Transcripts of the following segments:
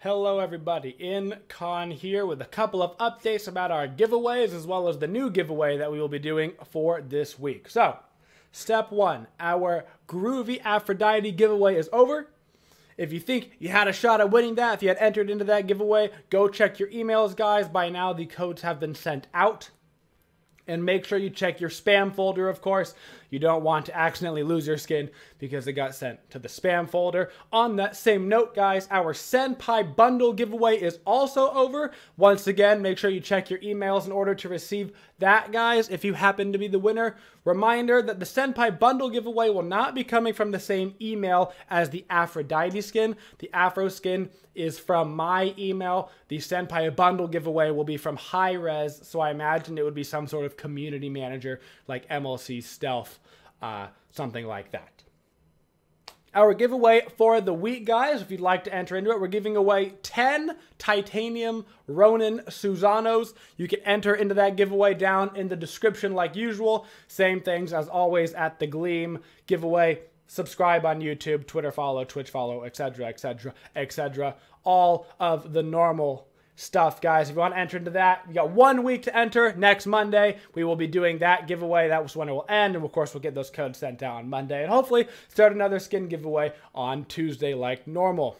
Hello everybody, Incon here with a couple of updates about our giveaways as well as the new giveaway that we will be doing for this week. So, step one, our Groovy Aphrodite giveaway is over. If you think you had a shot at winning that, if you had entered into that giveaway, go check your emails, guys. By now, the codes have been sent out. And make sure you check your spam folder, of course. You don't want to accidentally lose your skin because it got sent to the spam folder. On that same note, guys, our Senpai bundle giveaway is also over. Once again, make sure you check your emails in order to receive that, guys, if you happen to be the winner. Reminder that the Senpai bundle giveaway will not be coming from the same email as the Aphrodite skin. The Afro skin is from my email. The Senpai bundle giveaway will be from Hi-Rez, so I imagine it would be some sort of community manager like MLC Stealth uh, something like that. Our giveaway for the week, guys, if you'd like to enter into it, we're giving away 10 titanium Ronin Susanos. You can enter into that giveaway down in the description like usual. Same things as always at the Gleam giveaway. Subscribe on YouTube, Twitter follow, Twitch follow, etc., etc., etc. All of the normal stuff, guys. If you want to enter into that, you got one week to enter. Next Monday, we will be doing that giveaway. That was when it will end. And of course, we'll get those codes sent out on Monday. And hopefully, start another skin giveaway on Tuesday like normal.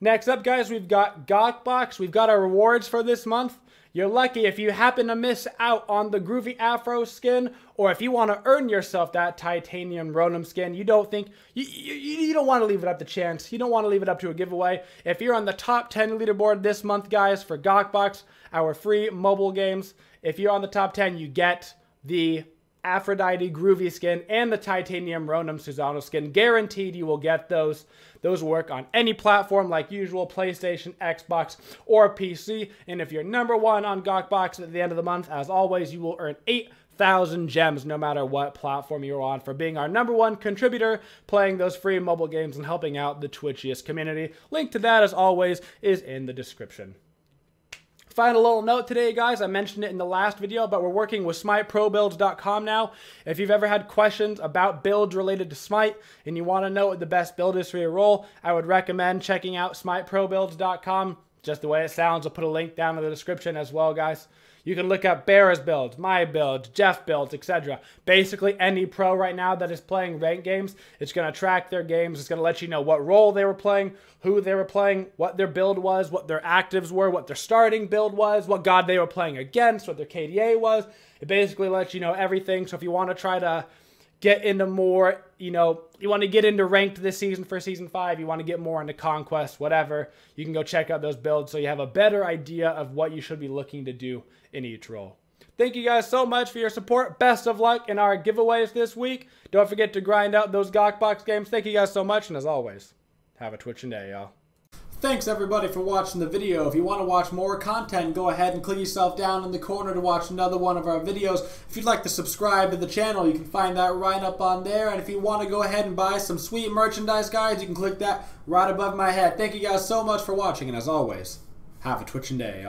Next up, guys, we've got Gawkbox. We've got our rewards for this month. You're lucky if you happen to miss out on the Groovy Afro skin, or if you want to earn yourself that Titanium Ronin skin, you don't think, you, you, you don't want to leave it up to chance. You don't want to leave it up to a giveaway. If you're on the top 10 leaderboard this month, guys, for Gawkbox, our free mobile games, if you're on the top 10, you get the Aphrodite Groovy skin and the Titanium Ronin Susano skin. Guaranteed you will get those. Those work on any platform like usual, PlayStation, Xbox, or PC. And if you're number one on Gawkbox at the end of the month, as always, you will earn 8,000 gems no matter what platform you're on for being our number one contributor, playing those free mobile games and helping out the Twitchiest community. Link to that, as always, is in the description. Final little note today, guys. I mentioned it in the last video, but we're working with SmiteProBuilds.com now. If you've ever had questions about builds related to Smite and you want to know what the best build is for your role, I would recommend checking out SmiteProBuilds.com. Just the way it sounds, I'll put a link down in the description as well, guys. You can look up Bear's builds, my builds, Jeff builds, etc. Basically, any pro right now that is playing ranked games, it's going to track their games. It's going to let you know what role they were playing, who they were playing, what their build was, what their actives were, what their starting build was, what god they were playing against, what their KDA was. It basically lets you know everything. So if you want to try to get into more, you know, you want to get into ranked this season for season five, you want to get more into conquest, whatever, you can go check out those builds so you have a better idea of what you should be looking to do in each role. Thank you guys so much for your support. Best of luck in our giveaways this week. Don't forget to grind out those Gawkbox games. Thank you guys so much, and as always, have a twitching day, y'all. Thanks everybody for watching the video. If you want to watch more content, go ahead and click yourself down in the corner to watch another one of our videos. If you'd like to subscribe to the channel, you can find that right up on there. And if you want to go ahead and buy some sweet merchandise, guys, you can click that right above my head. Thank you guys so much for watching, and as always, have a twitching day.